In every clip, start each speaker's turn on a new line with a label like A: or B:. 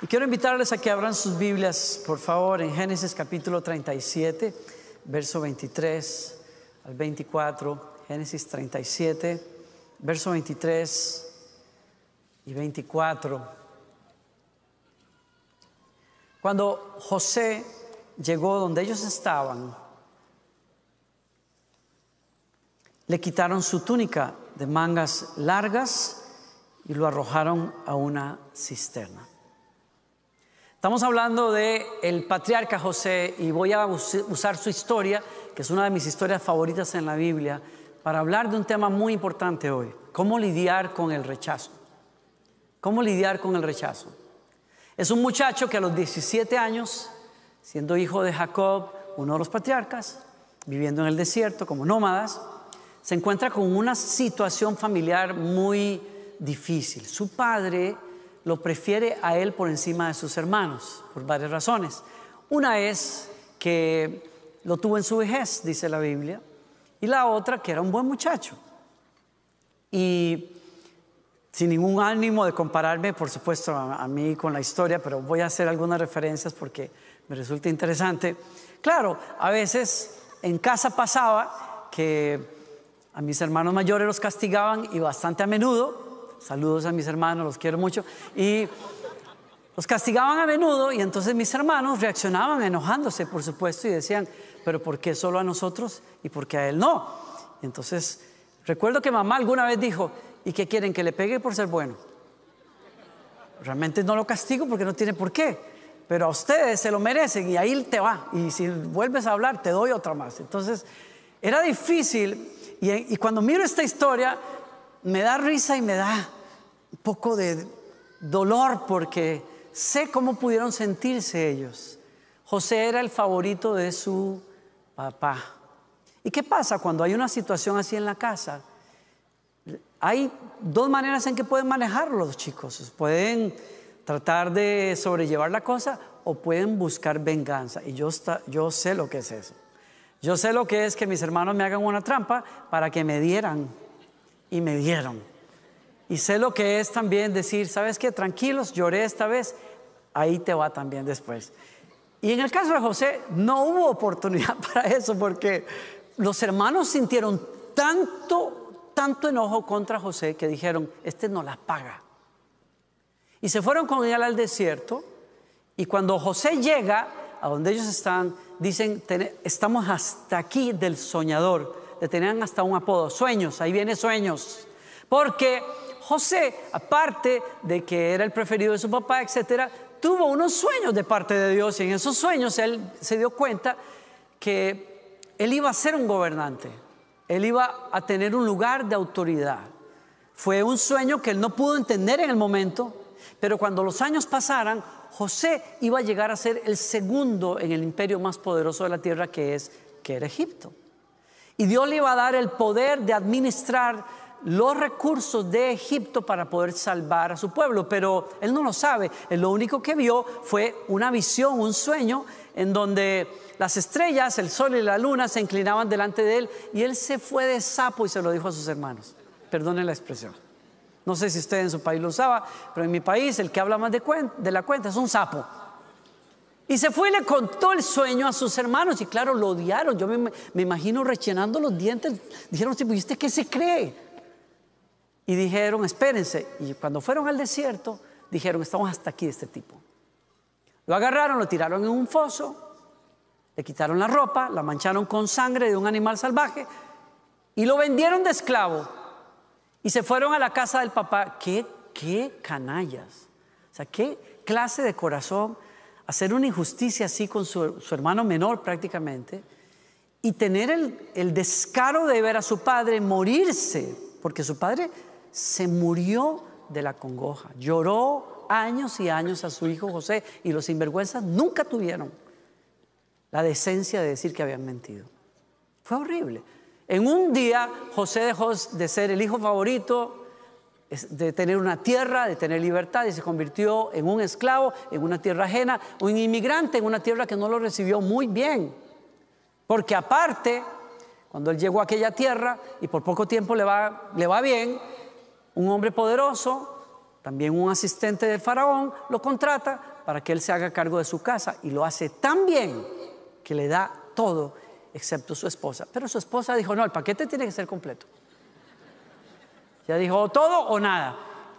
A: Y quiero invitarles a que abran sus Biblias, por favor, en Génesis capítulo 37, verso 23 al 24. Génesis 37, verso 23 y 24. Cuando José llegó donde ellos estaban, le quitaron su túnica de mangas largas y lo arrojaron a una cisterna. Estamos hablando de patriarca José y voy a usar su historia, que es una de mis historias favoritas en la Biblia, para hablar de un tema muy importante hoy, cómo lidiar con el rechazo. ¿Cómo lidiar con el rechazo? Es un muchacho que a los 17 años, siendo hijo de Jacob, uno de los patriarcas, viviendo en el desierto como nómadas, se encuentra con una situación familiar muy difícil. Su padre lo prefiere a él por encima de sus hermanos, por varias razones. Una es que lo tuvo en su vejez, dice la Biblia, y la otra que era un buen muchacho. Y sin ningún ánimo de compararme, por supuesto, a, mí con la historia, pero voy a hacer algunas referencias porque me resulta interesante. Claro, a veces en casa pasaba que a mis hermanos mayores los castigaban y bastante a menudo, Saludos a mis hermanos, los quiero mucho. Y los castigaban a menudo y entonces mis hermanos reaccionaban enojándose, por supuesto, y decían, pero ¿por qué solo a nosotros y por qué a él no? Y entonces recuerdo que mamá alguna vez dijo, ¿y qué quieren? ¿Que le pegue por ser bueno? Realmente no lo castigo porque no tiene por qué, pero a ustedes se lo merecen y ahí te va. Y si vuelves a hablar, te doy otra más. Entonces, era difícil y, y cuando miro esta historia, me da risa y me da un poco de dolor porque sé cómo pudieron sentirse ellos. José era el favorito de su papá. ¿Y qué pasa cuando hay una situación así en la casa? Hay dos maneras en que pueden manejarlo los chicos. Pueden tratar de sobrellevar la cosa o pueden buscar venganza. Y yo, yo sé lo que es eso. Yo sé lo que es que mis hermanos me hagan una trampa para que me dieran y me dieron. Y sé lo que es también decir, ¿sabes qué? Tranquilos, lloré esta vez, ahí te va también después. Y en el caso de José no hubo oportunidad para eso porque los hermanos sintieron tanto, tanto enojo contra José que dijeron, este no la paga. Y se fueron con él al desierto y cuando José llega a donde ellos están, dicen, estamos hasta aquí del soñador le tenían hasta un apodo, sueños, ahí viene sueños. Porque José, aparte de que era el preferido de su papá, etcétera, tuvo unos sueños de parte de Dios y en esos sueños él se dio cuenta que él iba a ser un gobernante, él iba a tener un lugar de autoridad. Fue un sueño que él no pudo entender en el momento, pero cuando los años pasaran, José iba a llegar a ser el segundo en el imperio más poderoso de la tierra que es que era Egipto. Y Dios le iba a dar el poder de administrar los recursos de Egipto para poder salvar a su pueblo, pero él no lo sabe. Él lo único que vio fue una visión, un sueño, en donde las estrellas, el sol y la luna se inclinaban delante de él y él se fue de sapo y se lo dijo a sus hermanos. Perdonen la expresión. No sé si usted en su país lo usaba, pero en mi país el que habla más de, de la cuenta es un sapo. Y se fue y le contó el sueño a sus hermanos y claro, lo odiaron. Yo me, imagino rechinando los dientes. Dijeron, ¿y usted qué se cree? Y dijeron, espérense. Y cuando fueron al desierto, dijeron, estamos hasta aquí de este tipo. Lo agarraron, lo tiraron en un foso, le quitaron la ropa, la mancharon con sangre de un animal salvaje y lo vendieron de esclavo. Y se fueron a la casa del papá. ¿Qué, qué canallas? O sea, qué clase de corazón hacer una injusticia así con su, hermano menor prácticamente y tener el, el, descaro de ver a su padre morirse, porque su padre se murió de la congoja, lloró años y años a su hijo José y los sinvergüenzas nunca tuvieron la decencia de decir que habían mentido. Fue horrible. En un día José dejó de ser el hijo favorito, de tener una tierra, de tener libertad y se convirtió en un esclavo, en una tierra ajena, un inmigrante en una tierra que no lo recibió muy bien. Porque aparte, cuando él llegó a aquella tierra y por poco tiempo le va, le va bien, un hombre poderoso también un asistente del faraón lo contrata para que él se haga cargo de su casa y lo hace tan bien que le da todo excepto su esposa. Pero su esposa dijo, no, el paquete tiene que ser completo. Ya dijo, todo o nada.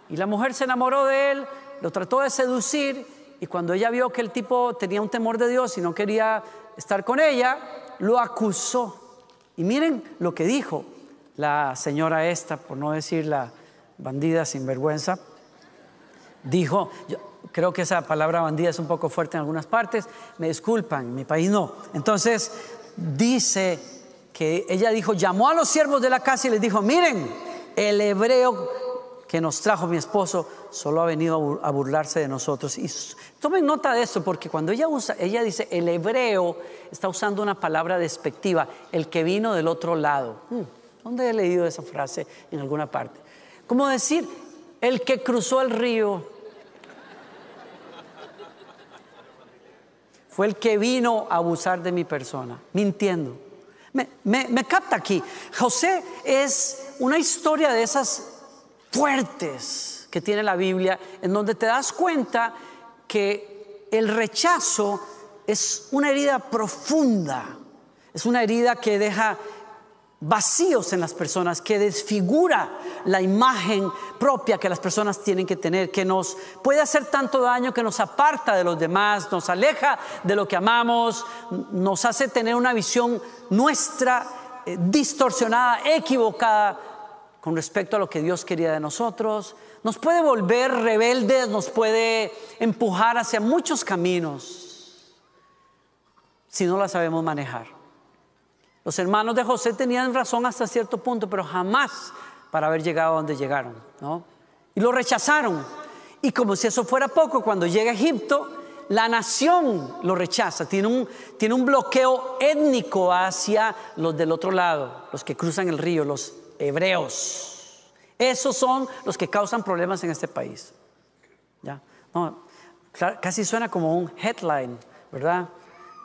A: Y la mujer se enamoró de él, lo trató de seducir y cuando ella vio que el tipo tenía un temor de Dios y no quería estar con ella, lo acusó. Y miren lo que dijo la señora esta, por no decir la bandida sin vergüenza, dijo, yo creo que esa palabra bandida es un poco fuerte en algunas partes, me disculpan, en mi país no. Entonces dice que ella dijo, llamó a los siervos de la casa y les dijo, miren, el hebreo que nos trajo mi esposo solo ha venido a burlarse de nosotros. Y tomen nota de esto, porque cuando ella usa, ella dice, el hebreo está usando una palabra despectiva, el que vino del otro lado. Hmm, ¿Dónde he leído esa frase en alguna parte? Como decir, el que cruzó el río fue el que vino a abusar de mi persona, mintiendo. Me, me capta aquí. José es una historia de esas fuertes que tiene la Biblia, en donde te das cuenta que el rechazo es una herida profunda, es una herida que deja vacíos en las personas, que desfigura la imagen propia que las personas tienen que tener, que nos puede hacer tanto daño que nos aparta de los demás, nos aleja de lo que amamos, nos hace tener una visión nuestra eh, distorsionada, equivocada con respecto a lo que Dios quería de nosotros, nos puede volver rebeldes, nos puede empujar hacia muchos caminos si no la sabemos manejar. Los hermanos de José tenían razón hasta cierto punto, pero jamás para haber llegado a donde llegaron, ¿no? Y lo rechazaron. Y como si eso fuera poco, cuando llega a Egipto, la nación lo rechaza, tiene un, tiene un bloqueo étnico hacia los del otro lado, los que cruzan el río, los hebreos. Esos son los que causan problemas en este país. ¿Ya? casi suena como un headline, ¿verdad?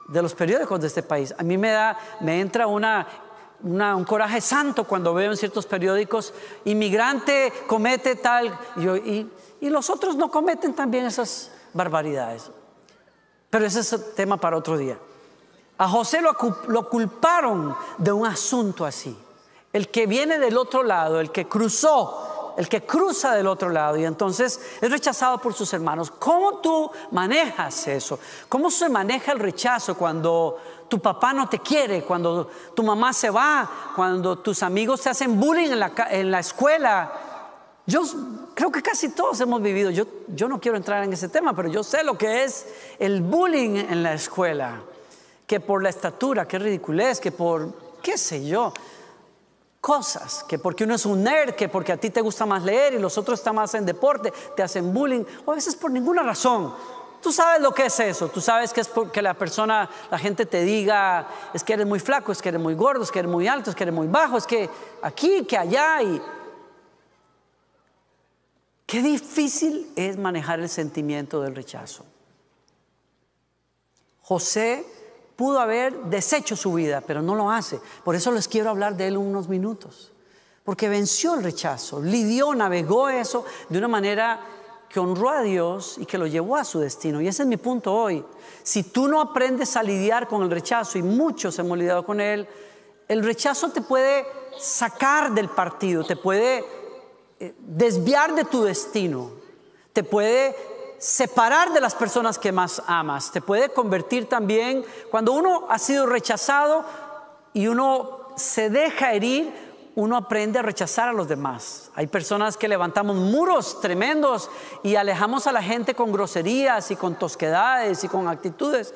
A: De los periódicos de este país. A mí me da, me entra una, un coraje santo cuando veo en ciertos periódicos, inmigrante comete tal, y, los otros no cometen también esas barbaridades. Pero ese es tema para otro día. A José lo, lo culparon de un asunto así el que viene del otro lado, el que cruzó, el que cruza del otro lado y entonces es rechazado por sus hermanos. ¿Cómo tú manejas eso? ¿Cómo se maneja el rechazo cuando tu papá no te quiere, cuando tu mamá se va, cuando tus amigos te hacen bullying en la, escuela? Yo creo que casi todos hemos vivido, yo, yo no quiero entrar en ese tema, pero yo sé lo que es el bullying en la escuela, que por la estatura, qué ridiculez, que por, qué sé yo, cosas, que porque uno es un nerd, que porque a ti te gusta más leer y los otros están más en deporte, te hacen bullying, o a veces por ninguna razón. Tú sabes lo que es eso, tú sabes que es porque la persona, la gente te diga, es que eres muy flaco, es que eres muy gordo, es que eres muy alto, es que eres muy bajo, es que aquí, que allá y... Qué difícil es manejar el sentimiento del rechazo. José pudo haber deshecho su vida, pero no lo hace. Por eso les quiero hablar de él unos minutos. Porque venció el rechazo, lidió, navegó eso de una manera que honró a Dios y que lo llevó a su destino. Y ese es mi punto hoy. Si tú no aprendes a lidiar con el rechazo, y muchos hemos lidiado con él, el rechazo te puede sacar del partido, te puede eh, desviar de tu destino, te puede separar de las personas que más amas. Te puede convertir también, cuando uno ha sido rechazado y uno se deja herir, uno aprende a rechazar a los demás. Hay personas que levantamos muros tremendos y alejamos a la gente con groserías y con tosquedades y con actitudes,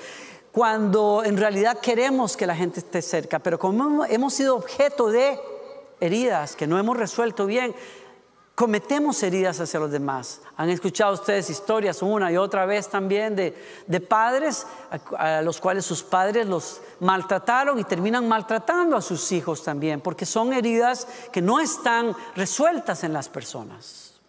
A: cuando en realidad queremos que la gente esté cerca, pero como hemos sido objeto de heridas que no hemos resuelto bien, cometemos heridas hacia los demás. Han escuchado ustedes historias una y otra vez también de, padres a, los cuales sus padres los maltrataron y terminan maltratando a sus hijos también, porque son heridas que no están resueltas en las personas.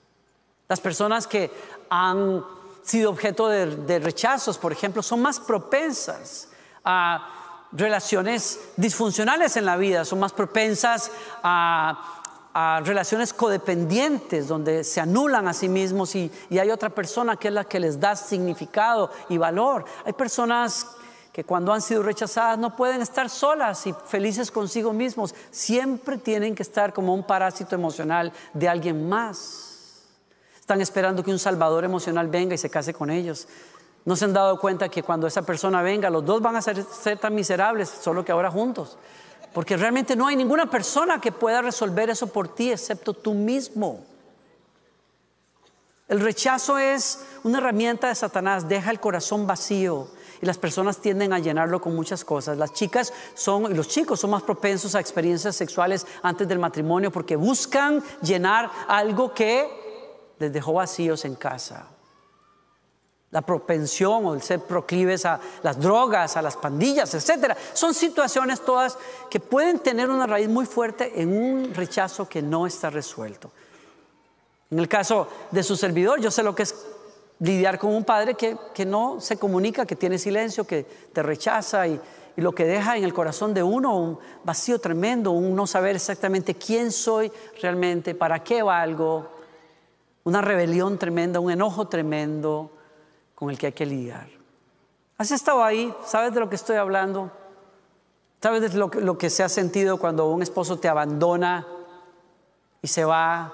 A: Las personas que han sido objeto de, de rechazos, por ejemplo, son más propensas a relaciones disfuncionales en la vida, son más propensas a a relaciones codependientes donde se anulan a sí mismos y, hay otra persona que es la que les da significado y valor. Hay personas que cuando han sido rechazadas no pueden estar solas y felices consigo mismos. Siempre tienen que estar como un parásito emocional de alguien más. Están esperando que un salvador emocional venga y se case con ellos. No se han dado cuenta que cuando esa persona venga, los dos van a ser tan miserables, solo que ahora juntos. Porque realmente no hay ninguna persona que pueda resolver eso por ti excepto tú mismo. El rechazo es una herramienta de Satanás, deja el corazón vacío y las personas tienden a llenarlo con muchas cosas. Las chicas son y los chicos son más propensos a experiencias sexuales antes del matrimonio porque buscan llenar algo que les dejó vacíos en casa la propensión o el ser proclives a las drogas, a las pandillas, etcétera. Son situaciones todas que pueden tener una raíz muy fuerte en un rechazo que no está resuelto. En el caso de su servidor, yo sé lo que es lidiar con un padre que, no se comunica, que tiene silencio, que te rechaza y, y lo que deja en el corazón de uno un vacío tremendo, un no saber exactamente quién soy realmente, para qué valgo, una rebelión tremenda, un enojo tremendo con el que hay que lidiar. ¿Has estado ahí? ¿Sabes de lo que estoy hablando? ¿Sabes de lo que, lo que se ha sentido cuando un esposo te abandona y se va?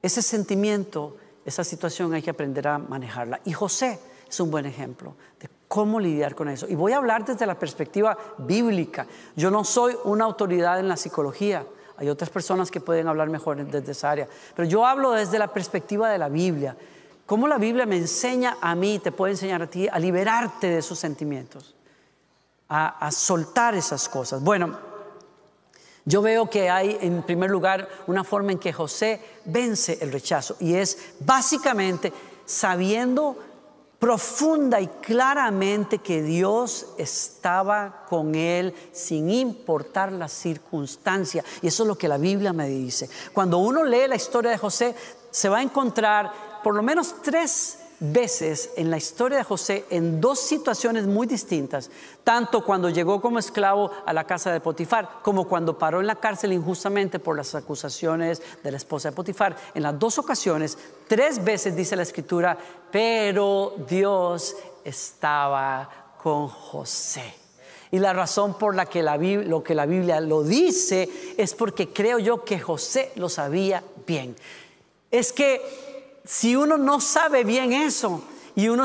A: Ese sentimiento, esa situación hay que aprender a manejarla. Y José es un buen ejemplo de cómo lidiar con eso. Y voy a hablar desde la perspectiva bíblica. Yo no soy una autoridad en la psicología. Hay otras personas que pueden hablar mejor desde esa área. Pero yo hablo desde la perspectiva de la Biblia cómo la Biblia me enseña a mí, te puede enseñar a ti, a liberarte de esos sentimientos, a, a soltar esas cosas. Bueno, yo veo que hay en primer lugar una forma en que José vence el rechazo y es básicamente sabiendo profunda y claramente que Dios estaba con él sin importar la circunstancia. Y eso es lo que la Biblia me dice. Cuando uno lee la historia de José, se va a encontrar por lo menos tres veces en la historia de José en dos situaciones muy distintas, tanto cuando llegó como esclavo a la casa de Potifar, como cuando paró en la cárcel injustamente por las acusaciones de la esposa de Potifar. En las dos ocasiones, tres veces dice la escritura, pero Dios estaba con José. Y la razón por la que la lo que la Biblia lo dice es porque creo yo que José lo sabía bien. Es que si uno no sabe bien eso y uno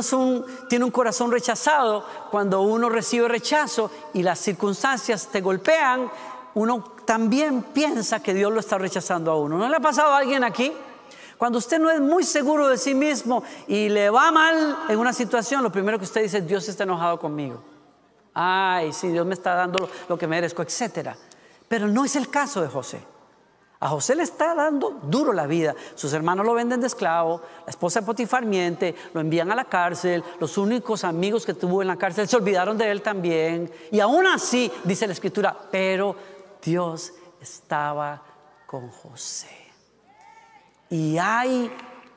A: tiene un corazón rechazado, cuando uno recibe rechazo y las circunstancias te golpean, uno también piensa que Dios lo está rechazando a uno. ¿No le ha pasado a alguien aquí? Cuando usted no es muy seguro de sí mismo y le va mal en una situación, lo primero que usted dice es Dios está enojado conmigo. Ay, sí, Dios me está dando lo que merezco, etc. Pero no es el caso de José. A José le está dando duro la vida. Sus hermanos lo venden de esclavo, la esposa de Potifar miente, lo envían a la cárcel, los únicos amigos que tuvo en la cárcel se olvidaron de él también. Y aún así, dice la escritura, pero Dios estaba con José. Y hay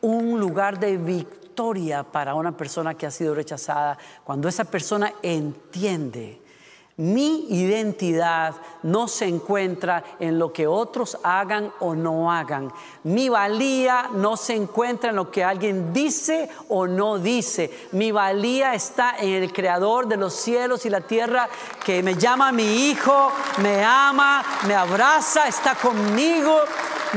A: un lugar de victoria para una persona que ha sido rechazada cuando esa persona entiende mi identidad no se encuentra en lo que otros hagan o no hagan. Mi valía no se encuentra en lo que alguien dice o no dice. Mi valía está en el creador de los cielos y la tierra que me llama mi hijo, me ama, me abraza, está conmigo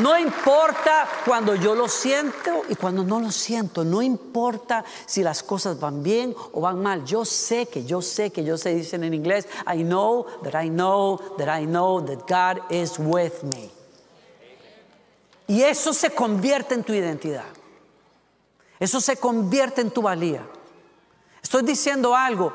A: no importa cuando yo lo siento y cuando no lo siento. No importa si las cosas van bien o van mal. Yo sé que, yo sé que, yo sé, dicen en inglés, I know that I know that I know that God is with me. Y eso se convierte en tu identidad. Eso se convierte en tu valía. Estoy diciendo algo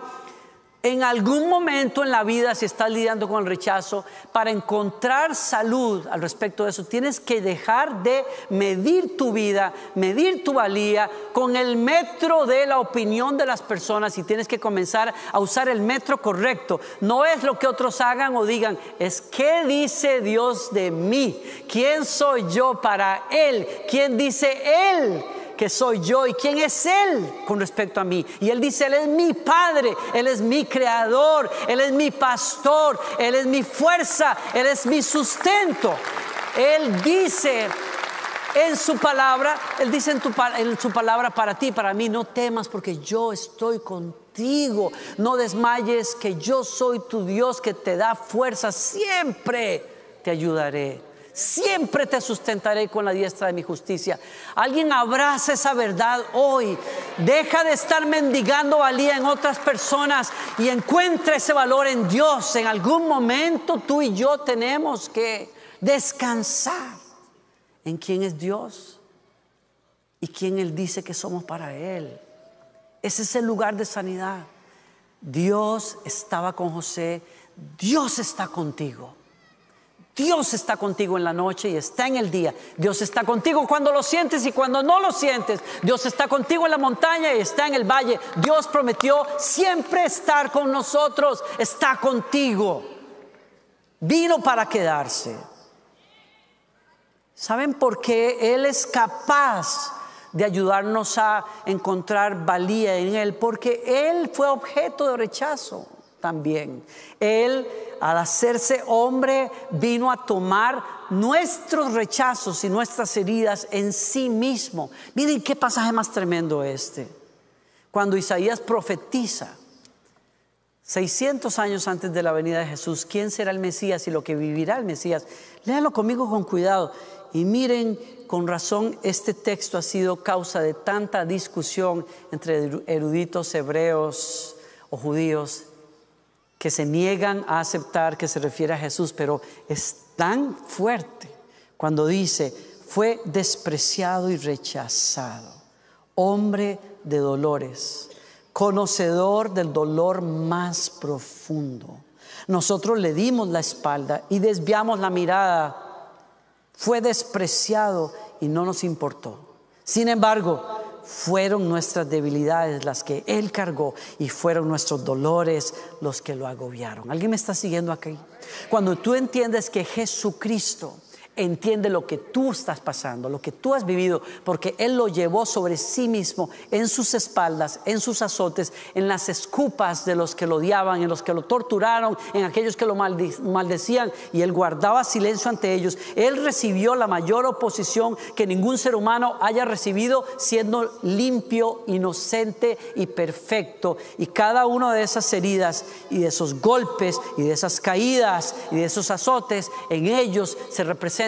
A: en algún momento en la vida, si estás lidiando con el rechazo, para encontrar salud al respecto de eso, tienes que dejar de medir tu vida, medir tu valía con el metro de la opinión de las personas y tienes que comenzar a usar el metro correcto. No es lo que otros hagan o digan, es qué dice Dios de mí, quién soy yo para Él, quién dice Él que soy yo y quién es Él con respecto a mí. Y Él dice, Él es mi Padre, Él es mi creador, Él es mi pastor, Él es mi fuerza, Él es mi sustento. Él dice en su palabra, Él dice en, en su palabra para ti, para mí, no temas porque yo estoy contigo. No desmayes que yo soy tu Dios que te da fuerza. Siempre te ayudaré. Siempre te sustentaré con la diestra de mi justicia. Alguien abraza esa verdad hoy. Deja de estar mendigando valía en otras personas y encuentra ese valor en Dios. En algún momento tú y yo tenemos que descansar en quién es Dios y quién Él dice que somos para Él. Ese es el lugar de sanidad. Dios estaba con José, Dios está contigo. Dios está contigo en la noche y está en el día. Dios está contigo cuando lo sientes y cuando no lo sientes. Dios está contigo en la montaña y está en el valle. Dios prometió siempre estar con nosotros. Está contigo. Vino para quedarse. ¿Saben por qué Él es capaz de ayudarnos a encontrar valía en Él? Porque Él fue objeto de rechazo también. Él, al hacerse hombre, vino a tomar nuestros rechazos y nuestras heridas en sí mismo. Miren qué pasaje más tremendo este. Cuando Isaías profetiza, 600 años antes de la venida de Jesús, quién será el Mesías y lo que vivirá el Mesías. Léalo conmigo con cuidado. Y miren, con razón, este texto ha sido causa de tanta discusión entre eruditos hebreos o judíos que se niegan a aceptar que se refiere a Jesús, pero es tan fuerte cuando dice, fue despreciado y rechazado, hombre de dolores, conocedor del dolor más profundo. Nosotros le dimos la espalda y desviamos la mirada. Fue despreciado y no nos importó. Sin embargo, fueron nuestras debilidades las que Él cargó y fueron nuestros dolores los que lo agobiaron. ¿Alguien me está siguiendo aquí? Cuando tú entiendes que Jesucristo entiende lo que tú estás pasando, lo que tú has vivido, porque Él lo llevó sobre sí mismo, en sus espaldas, en sus azotes, en las escupas de los que lo odiaban, en los que lo torturaron, en aquellos que lo maldecían, y Él guardaba silencio ante ellos. Él recibió la mayor oposición que ningún ser humano haya recibido, siendo limpio, inocente y perfecto. Y cada una de esas heridas y de esos golpes y de esas caídas y de esos azotes, en ellos se representa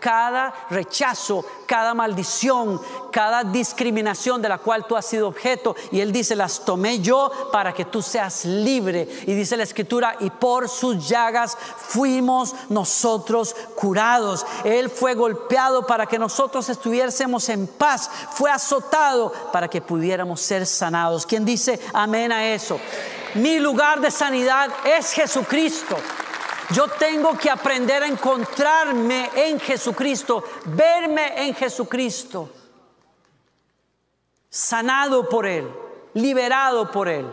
A: cada rechazo, cada maldición, cada discriminación de la cual tú has sido objeto. Y Él dice, las tomé yo para que tú seas libre. Y dice la escritura, y por sus llagas fuimos nosotros curados. Él fue golpeado para que nosotros estuviésemos en paz. Fue azotado para que pudiéramos ser sanados. ¿Quién dice amén a eso? Mi lugar de sanidad es Jesucristo. Yo tengo que aprender a encontrarme en Jesucristo, verme en Jesucristo, sanado por Él, liberado por Él.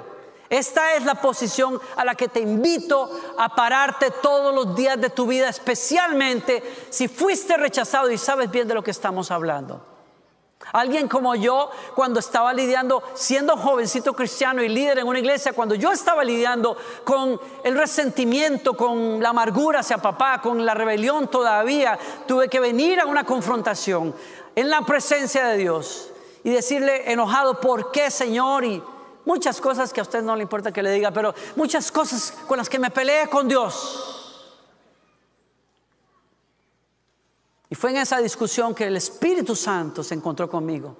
A: Esta es la posición a la que te invito a pararte todos los días de tu vida, especialmente si fuiste rechazado y sabes bien de lo que estamos hablando. Alguien como yo, cuando estaba lidiando, siendo jovencito cristiano y líder en una iglesia, cuando yo estaba lidiando con el resentimiento, con la amargura hacia papá, con la rebelión todavía, tuve que venir a una confrontación en la presencia de Dios y decirle enojado, ¿por qué Señor? Y muchas cosas que a usted no le importa que le diga, pero muchas cosas con las que me peleé con Dios. Y fue en esa discusión que el Espíritu Santo se encontró conmigo.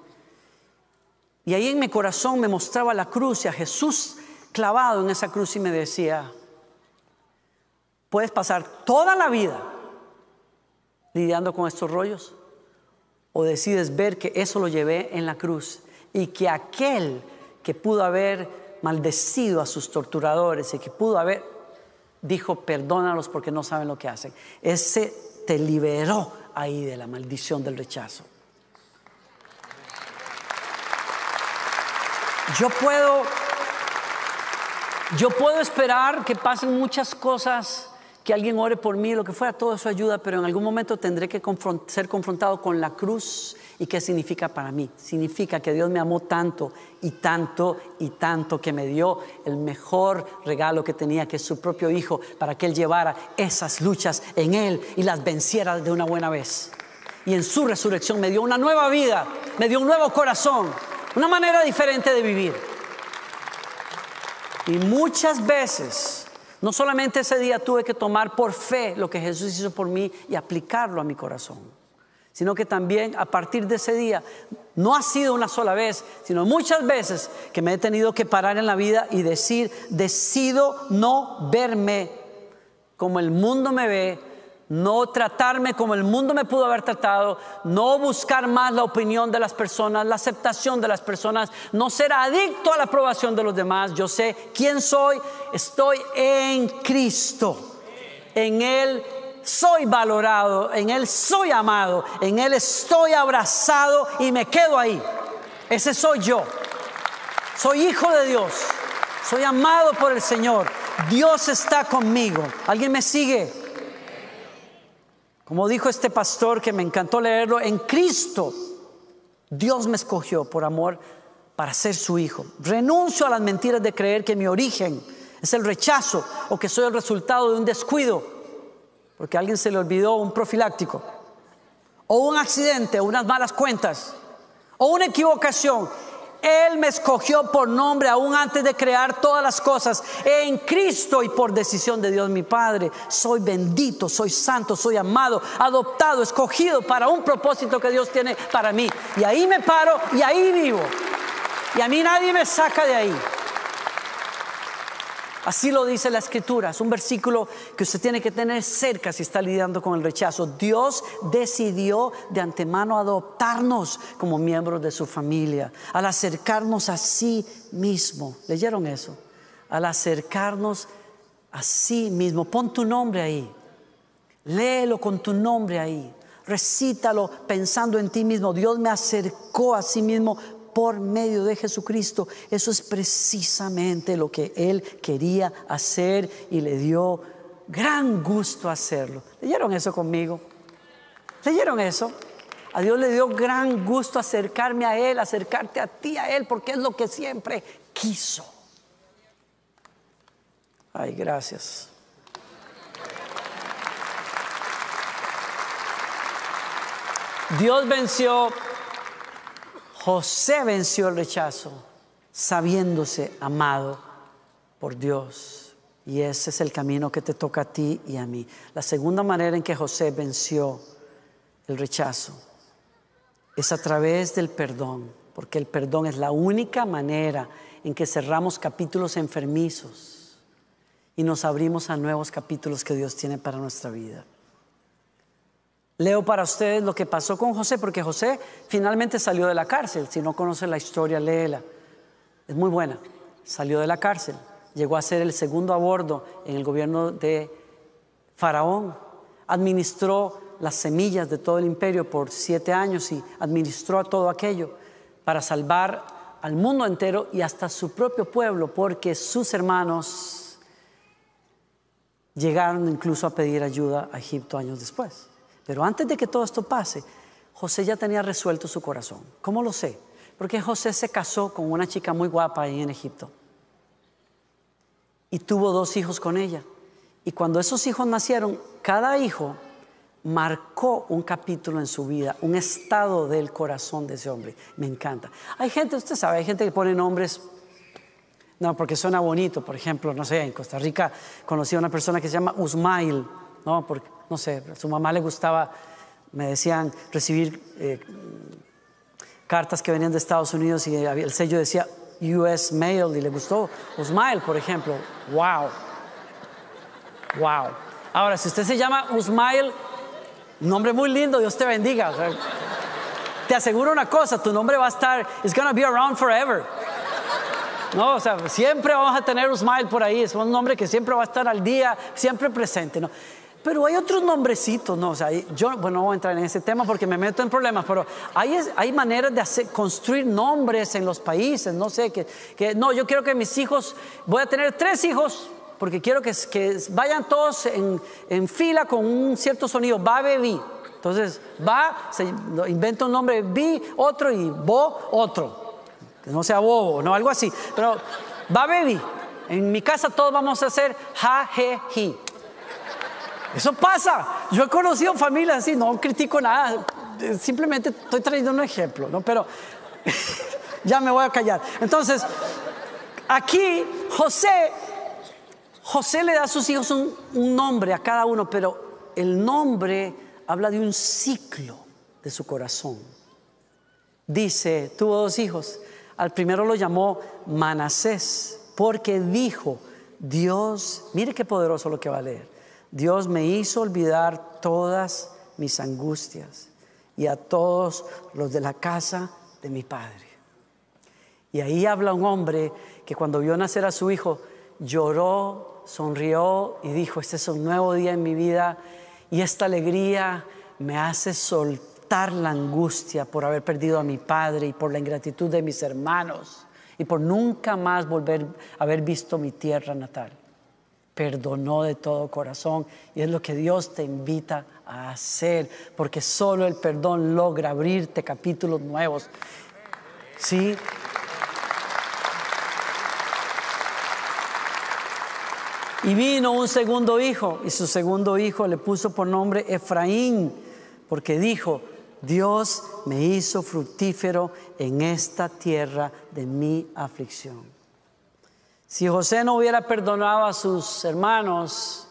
A: Y ahí en mi corazón me mostraba la cruz y a Jesús clavado en esa cruz y me decía, puedes pasar toda la vida lidiando con estos rollos o decides ver que eso lo llevé en la cruz y que aquel que pudo haber maldecido a sus torturadores y que pudo haber, dijo, perdónalos porque no saben lo que hacen. Ese te liberó ahí de la maldición del rechazo. Yo puedo, yo puedo esperar que pasen muchas cosas, que alguien ore por mí, lo que fuera, todo eso ayuda, pero en algún momento tendré que ser confrontado con la cruz ¿Y qué significa para mí? Significa que Dios me amó tanto y tanto y tanto que me dio el mejor regalo que tenía, que es su propio Hijo, para que Él llevara esas luchas en Él y las venciera de una buena vez. Y en su resurrección me dio una nueva vida, me dio un nuevo corazón, una manera diferente de vivir. Y muchas veces, no solamente ese día tuve que tomar por fe lo que Jesús hizo por mí y aplicarlo a mi corazón sino que también a partir de ese día, no ha sido una sola vez, sino muchas veces que me he tenido que parar en la vida y decir, decido no verme como el mundo me ve, no tratarme como el mundo me pudo haber tratado, no buscar más la opinión de las personas, la aceptación de las personas, no ser adicto a la aprobación de los demás. Yo sé quién soy, estoy en Cristo. En Él soy valorado, en Él soy amado, en Él estoy abrazado y me quedo ahí. Ese soy yo. Soy hijo de Dios. Soy amado por el Señor. Dios está conmigo. ¿Alguien me sigue? Como dijo este pastor que me encantó leerlo, en Cristo Dios me escogió por amor para ser su hijo. Renuncio a las mentiras de creer que mi origen es el rechazo o que soy el resultado de un descuido porque a alguien se le olvidó un profiláctico, o un accidente, o unas malas cuentas, o una equivocación. Él me escogió por nombre aún antes de crear todas las cosas. En Cristo y por decisión de Dios mi Padre. Soy bendito, soy santo, soy amado, adoptado, escogido para un propósito que Dios tiene para mí. Y ahí me paro y ahí vivo. Y a mí nadie me saca de ahí. Así lo dice la escritura. Es un versículo que usted tiene que tener cerca si está lidiando con el rechazo. Dios decidió de antemano adoptarnos como miembros de su familia, al acercarnos a sí mismo. ¿Leyeron eso? Al acercarnos a sí mismo. Pon tu nombre ahí. Léelo con tu nombre ahí. Recítalo pensando en ti mismo. Dios me acercó a sí mismo por medio de Jesucristo. Eso es precisamente lo que Él quería hacer y le dio gran gusto hacerlo. ¿Leyeron eso conmigo? ¿Leyeron eso? A Dios le dio gran gusto acercarme a Él, acercarte a ti, a Él, porque es lo que siempre quiso. Ay, gracias. Dios venció José venció el rechazo sabiéndose amado por Dios. Y ese es el camino que te toca a ti y a mí. La segunda manera en que José venció el rechazo es a través del perdón, porque el perdón es la única manera en que cerramos capítulos enfermizos y nos abrimos a nuevos capítulos que Dios tiene para nuestra vida. Leo para ustedes lo que pasó con José, porque José finalmente salió de la cárcel. Si no conoce la historia, léela. Es muy buena. Salió de la cárcel, llegó a ser el segundo a bordo en el gobierno de Faraón. Administró las semillas de todo el imperio por siete años y administró todo aquello para salvar al mundo entero y hasta su propio pueblo, porque sus hermanos llegaron incluso a pedir ayuda a Egipto años después. Pero antes de que todo esto pase, José ya tenía resuelto su corazón. ¿Cómo lo sé? Porque José se casó con una chica muy guapa ahí en Egipto. Y tuvo dos hijos con ella. Y cuando esos hijos nacieron, cada hijo marcó un capítulo en su vida, un estado del corazón de ese hombre. Me encanta. Hay gente, usted sabe, hay gente que pone nombres, no, porque suena bonito. Por ejemplo, no sé, en Costa Rica conocí a una persona que se llama Usmail, ¿no? Porque no sé, a su mamá le gustaba, me decían, recibir eh, cartas que venían de Estados Unidos y el sello decía US Mail y le gustó Usmail, por ejemplo. ¡Wow! ¡Wow! Ahora, si usted se llama Usmail, nombre muy lindo, Dios te bendiga. te aseguro una cosa, tu nombre va a estar, it's gonna be around forever. No, o sea, siempre vamos a tener Usmail por ahí, es un nombre que siempre va a estar al día, siempre presente, ¿no? Pero hay otros nombrecitos, ¿no? O sea, yo, bueno, no voy a entrar en ese tema porque me meto en problemas, pero hay, hay maneras de construir nombres en los países, no sé, que, que, no, yo quiero que mis hijos, voy a tener tres hijos, porque quiero que, vayan todos en, en, fila con un cierto sonido, babebi, Entonces va, se inventa un nombre Bi, otro y Bo, otro. Que no sea bobo, no, algo así. Pero va baby. En mi casa todos vamos a hacer ja, je, ji. Eso pasa. Yo he conocido familias así, no critico nada. Simplemente estoy trayendo un ejemplo, ¿no? Pero ya me voy a callar. Entonces, aquí José, José le da a sus hijos un, un nombre a cada uno, pero el nombre habla de un ciclo de su corazón. Dice, tuvo dos hijos. Al primero lo llamó Manasés, porque dijo, Dios, mire qué poderoso lo que va a leer. Dios me hizo olvidar todas mis angustias y a todos los de la casa de mi padre. Y ahí habla un hombre que cuando vio nacer a su hijo lloró, sonrió y dijo, este es un nuevo día en mi vida y esta alegría me hace soltar la angustia por haber perdido a mi padre y por la ingratitud de mis hermanos y por nunca más volver a haber visto mi tierra natal. Perdonó de todo corazón y es lo que Dios te invita a hacer, porque solo el perdón logra abrirte capítulos nuevos. Sí. Y vino un segundo hijo, y su segundo hijo le puso por nombre Efraín, porque dijo, Dios me hizo fructífero en esta tierra de mi aflicción. Si José no hubiera perdonado a sus hermanos,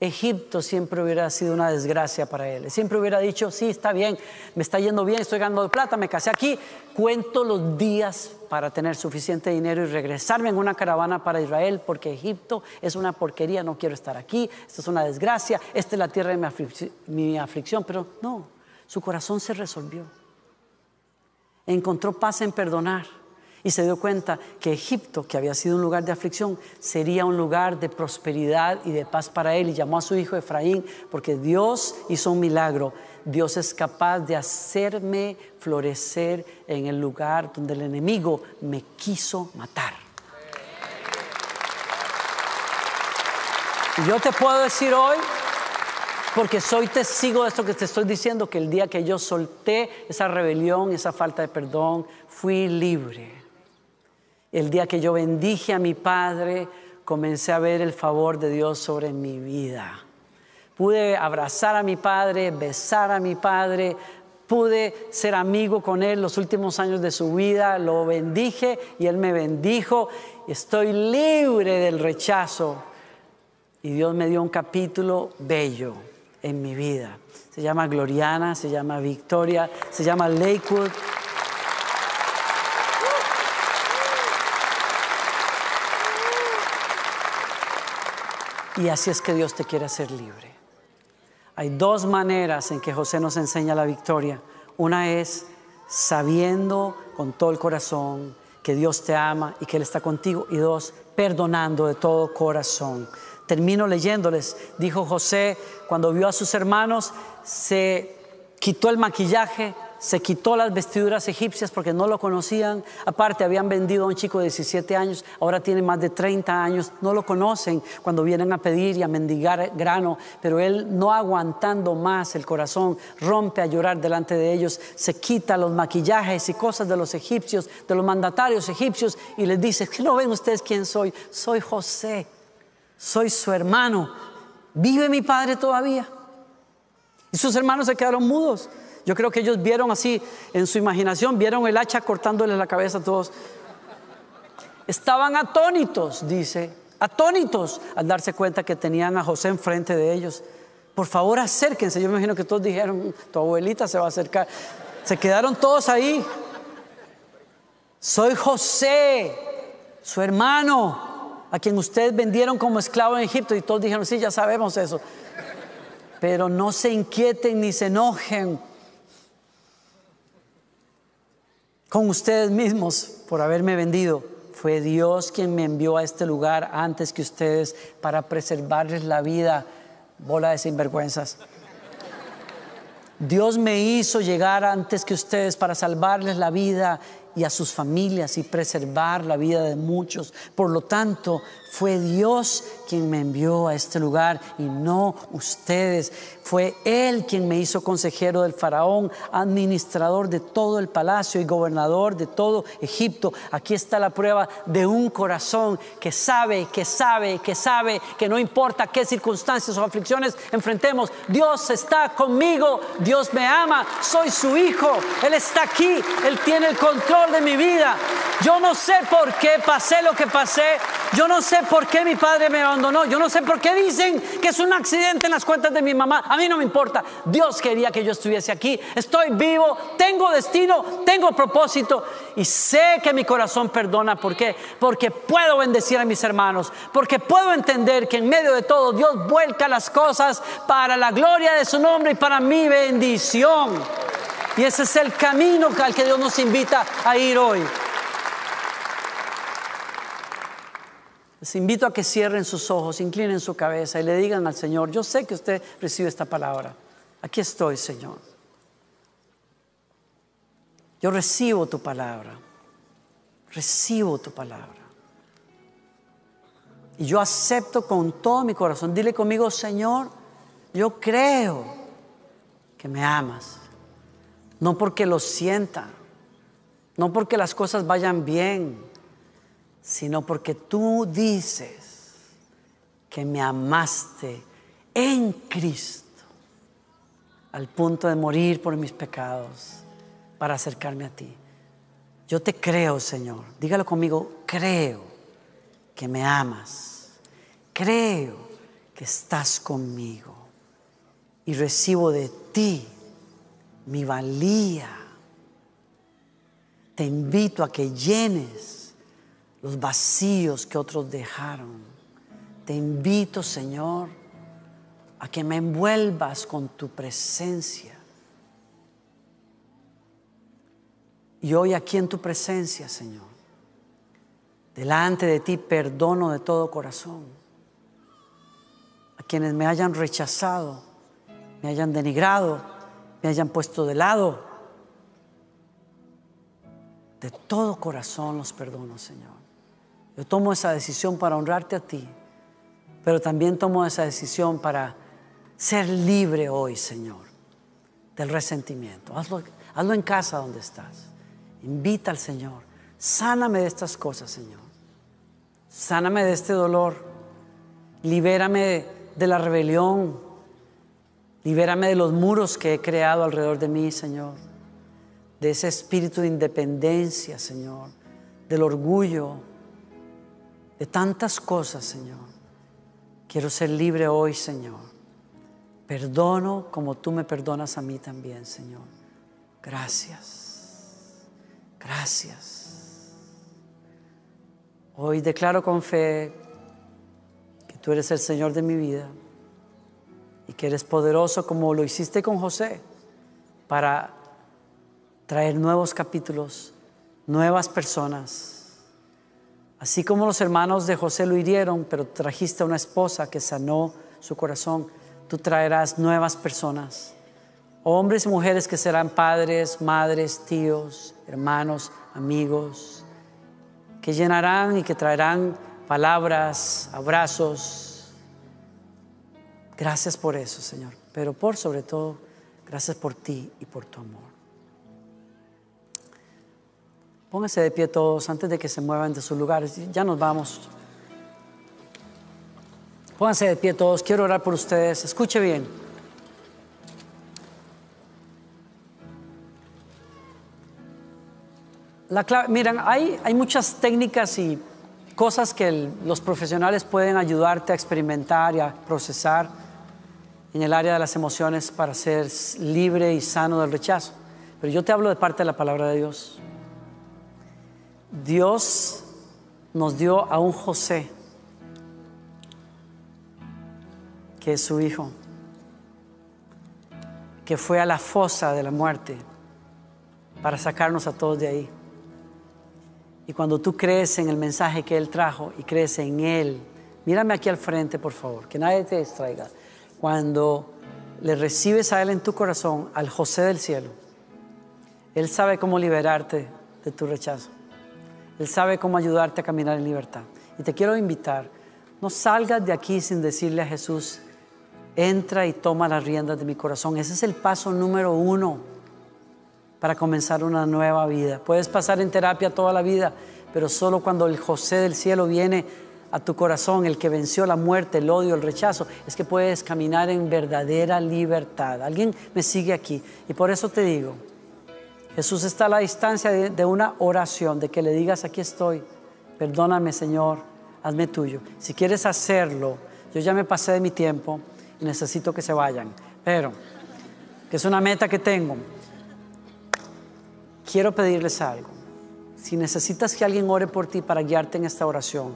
A: Egipto siempre hubiera sido una desgracia para él. Siempre hubiera dicho, sí, está bien, me está yendo bien, estoy ganando plata, me casé aquí, cuento los días para tener suficiente dinero y regresarme en una caravana para Israel, porque Egipto es una porquería, no quiero estar aquí, esto es una desgracia, esta es la tierra de mi, mi aflicción. Pero no, su corazón se resolvió. Encontró paz en perdonar y se dio cuenta que Egipto, que había sido un lugar de aflicción, sería un lugar de prosperidad y de paz para él. Y llamó a su hijo Efraín, porque Dios hizo un milagro. Dios es capaz de hacerme florecer en el lugar donde el enemigo me quiso matar. Y yo te puedo decir hoy, porque soy testigo de esto que te estoy diciendo, que el día que yo solté esa rebelión, esa falta de perdón, fui libre. El día que yo bendije a mi Padre, comencé a ver el favor de Dios sobre mi vida. Pude abrazar a mi Padre, besar a mi Padre, pude ser amigo con Él los últimos años de su vida, lo bendije y Él me bendijo. Estoy libre del rechazo. Y Dios me dio un capítulo bello en mi vida. Se llama Gloriana, se llama Victoria, se llama Lakewood. Y así es que Dios te quiere hacer libre. Hay dos maneras en que José nos enseña la victoria. Una es sabiendo con todo el corazón que Dios te ama y que Él está contigo. Y dos, perdonando de todo corazón. Termino leyéndoles. Dijo José, cuando vio a sus hermanos, se quitó el maquillaje, se quitó las vestiduras egipcias porque no lo conocían. Aparte, habían vendido a un chico de 17 años, ahora tiene más de 30 años, no lo conocen cuando vienen a pedir y a mendigar grano, pero él no aguantando más el corazón, rompe a llorar delante de ellos, se quita los maquillajes y cosas de los egipcios, de los mandatarios egipcios y les dice, ¿no ven ustedes quién soy? Soy José, soy su hermano. ¿Vive mi padre todavía? Y sus hermanos se quedaron mudos. Yo creo que ellos vieron así en su imaginación, vieron el hacha cortándole la cabeza a todos. Estaban atónitos, dice, atónitos al darse cuenta que tenían a José enfrente de ellos. Por favor, acérquense. Yo me imagino que todos dijeron, tu abuelita se va a acercar. Se quedaron todos ahí. Soy José, su hermano, a quien ustedes vendieron como esclavo en Egipto. Y todos dijeron, sí, ya sabemos eso. Pero no se inquieten ni se enojen con ustedes mismos por haberme vendido. Fue Dios quien me envió a este lugar antes que ustedes para preservarles la vida. Bola de sinvergüenzas. Dios me hizo llegar antes que ustedes para salvarles la vida y a sus familias y preservar la vida de muchos. Por lo tanto, fue Dios quien me envió a este lugar y no ustedes. Fue Él quien me hizo consejero del faraón, administrador de todo el palacio y gobernador de todo Egipto. Aquí está la prueba de un corazón que sabe, que sabe, que sabe, que no importa qué circunstancias o aflicciones enfrentemos, Dios está conmigo, Dios me ama, soy su hijo, Él está aquí, Él tiene el control de mi vida. Yo no sé por qué pasé lo que pasé, yo no sé por qué mi padre me abandonó. Yo no sé por qué dicen que es un accidente en las cuentas de mi mamá. A mí no me importa. Dios quería que yo estuviese aquí. Estoy vivo, tengo destino, tengo propósito y sé que mi corazón perdona. ¿Por qué? Porque puedo bendecir a mis hermanos. Porque puedo entender que en medio de todo Dios vuelca las cosas para la gloria de su nombre y para mi bendición. Y ese es el camino al que Dios nos invita a ir hoy. Les invito a que cierren sus ojos, inclinen su cabeza y le digan al Señor, yo sé que usted recibe esta palabra. Aquí estoy, Señor. Yo recibo tu palabra. Recibo tu palabra. Y yo acepto con todo mi corazón. Dile conmigo, Señor, yo creo que me amas. No porque lo sienta, no porque las cosas vayan bien sino porque tú dices que me amaste en Cristo al punto de morir por mis pecados para acercarme a ti. Yo te creo, Señor. Dígalo conmigo, creo que me amas. Creo que estás conmigo. Y recibo de ti mi valía. Te invito a que llenes los vacíos que otros dejaron. Te invito, Señor, a que me envuelvas con tu presencia. Y hoy aquí en tu presencia, Señor, delante de ti perdono de todo corazón a quienes me hayan rechazado, me hayan denigrado, me hayan puesto de lado. De todo corazón los perdono, Señor. Yo tomo esa decisión para honrarte a ti, pero también tomo esa decisión para ser libre hoy, Señor, del resentimiento. Hazlo, hazlo en casa donde estás. Invita al Señor. Sáname de estas cosas, Señor. Sáname de este dolor. Libérame de la rebelión. Libérame de los muros que he creado alrededor de mí, Señor. De ese espíritu de independencia, Señor. Del orgullo de tantas cosas, Señor. Quiero ser libre hoy, Señor. Perdono como tú me perdonas a mí también, Señor. Gracias. Gracias. Hoy declaro con fe que tú eres el Señor de mi vida y que eres poderoso como lo hiciste con José para traer nuevos capítulos, nuevas personas Así como los hermanos de José lo hirieron, pero trajiste una esposa que sanó su corazón, tú traerás nuevas personas, hombres y mujeres que serán padres, madres, tíos, hermanos, amigos, que llenarán y que traerán palabras, abrazos. Gracias por eso, Señor, pero por sobre todo, gracias por ti y por tu amor. Pónganse de pie todos antes de que se muevan de sus lugares. Ya nos vamos. Pónganse de pie todos. Quiero orar por ustedes. Escuche bien. La miren, hay, hay muchas técnicas y cosas que los profesionales pueden ayudarte a experimentar y a procesar en el área de las emociones para ser libre y sano del rechazo. Pero yo te hablo de parte de la palabra de Dios. Dios nos dio a un José, que es su hijo, que fue a la fosa de la muerte para sacarnos a todos de ahí. Y cuando tú crees en el mensaje que Él trajo y crees en Él, mírame aquí al frente, por favor, que nadie te distraiga. Cuando le recibes a Él en tu corazón, al José del cielo, Él sabe cómo liberarte de tu rechazo. Él sabe cómo ayudarte a caminar en libertad. Y te quiero invitar, no salgas de aquí sin decirle a Jesús, entra y toma las riendas de mi corazón. Ese es el paso número uno para comenzar una nueva vida. Puedes pasar en terapia toda la vida, pero solo cuando el José del cielo viene a tu corazón, el que venció la muerte, el odio, el rechazo, es que puedes caminar en verdadera libertad. Alguien me sigue aquí y por eso te digo, Jesús está a la distancia de, una oración, de que le digas, aquí estoy, perdóname Señor, hazme tuyo. Si quieres hacerlo, yo ya me pasé de mi tiempo y necesito que se vayan, pero que es una meta que tengo. Quiero pedirles algo. Si necesitas que alguien ore por ti para guiarte en esta oración,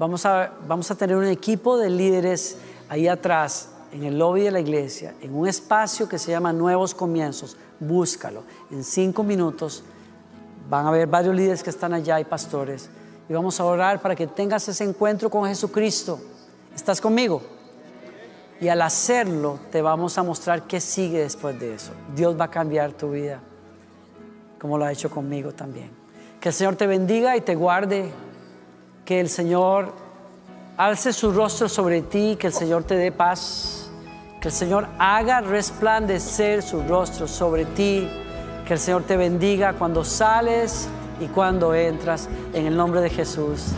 A: vamos a, vamos a tener un equipo de líderes ahí atrás, en el lobby de la iglesia, en un espacio que se llama Nuevos Comienzos búscalo. En cinco minutos van a haber varios líderes que están allá y pastores. Y vamos a orar para que tengas ese encuentro con Jesucristo. ¿Estás conmigo? Y al hacerlo te vamos a mostrar qué sigue después de eso. Dios va a cambiar tu vida, como lo ha hecho conmigo también. Que el Señor te bendiga y te guarde. Que el Señor alce su rostro sobre ti, que el Señor te dé paz que el Señor haga resplandecer su rostro sobre ti. Que el Señor te bendiga cuando sales y cuando entras. En el nombre de Jesús.